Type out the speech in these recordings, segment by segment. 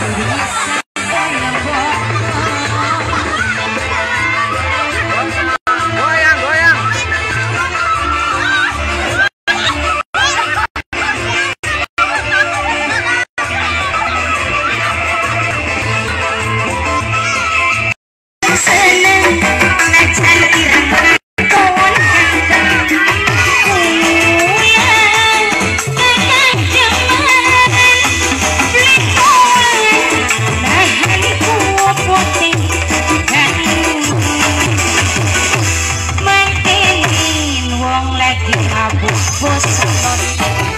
Gracias. What's somebody.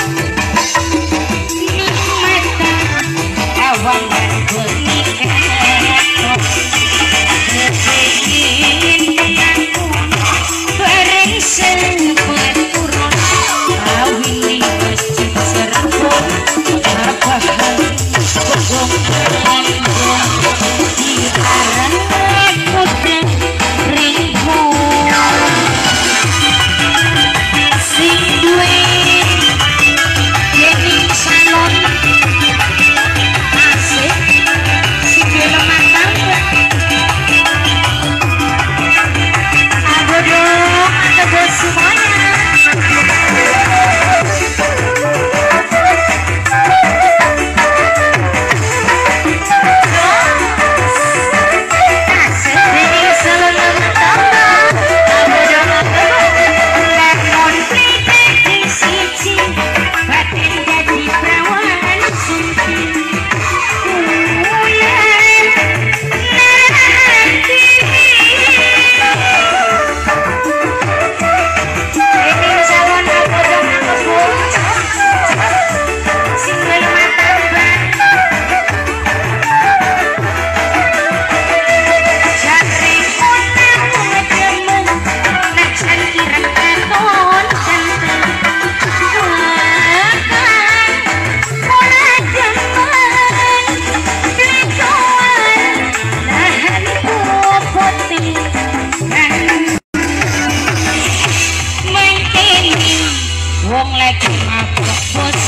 wong lagi mabuk bos